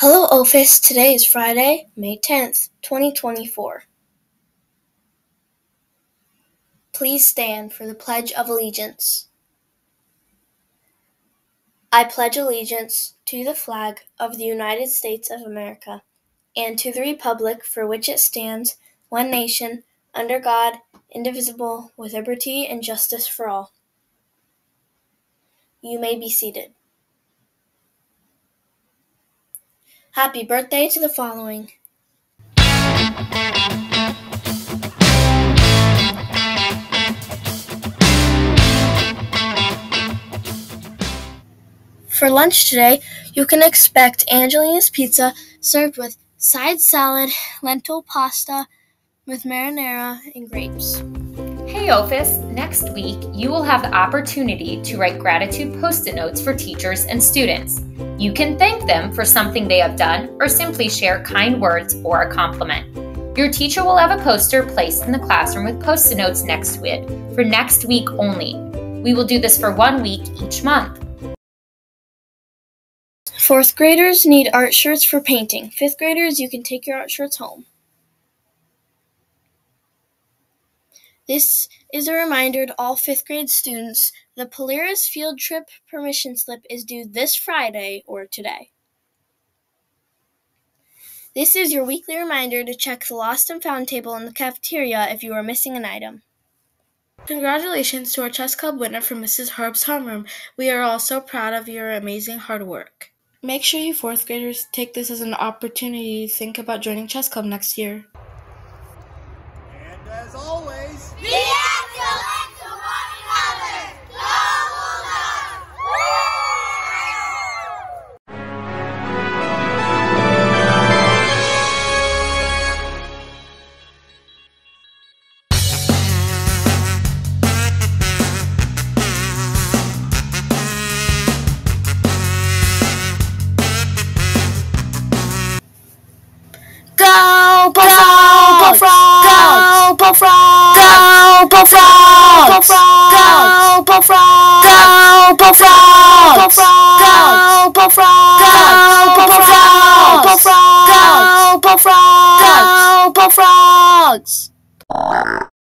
Hello, Office. Today is Friday, May 10th, 2024. Please stand for the Pledge of Allegiance. I pledge allegiance to the flag of the United States of America and to the Republic for which it stands, one nation, under God, indivisible, with liberty and justice for all. You may be seated. Happy birthday to the following. For lunch today, you can expect Angelina's Pizza served with side salad, lentil pasta with marinara and grapes. Hey, Office! Next week, you will have the opportunity to write gratitude post it notes for teachers and students. You can thank them for something they have done or simply share kind words or a compliment. Your teacher will have a poster placed in the classroom with post it notes next to it for next week only. We will do this for one week each month. Fourth graders need art shirts for painting. Fifth graders, you can take your art shirts home. This is a reminder to all fifth grade students the Polaris field trip permission slip is due this Friday or today. This is your weekly reminder to check the lost and found table in the cafeteria if you are missing an item. Congratulations to our chess club winner from Mrs. Herb's homeroom. We are all so proud of your amazing hard work. Make sure you fourth graders take this as an opportunity to think about joining chess club next year. As always, Be excellent to one another. Go Go Frogs! Go Bullfrogs! Go Bullfrogs! Go Bullfrogs! Go Bullfrogs! Go Bullfrogs! Go Bullfrogs! Go Bullfrogs! Go Bullfrogs!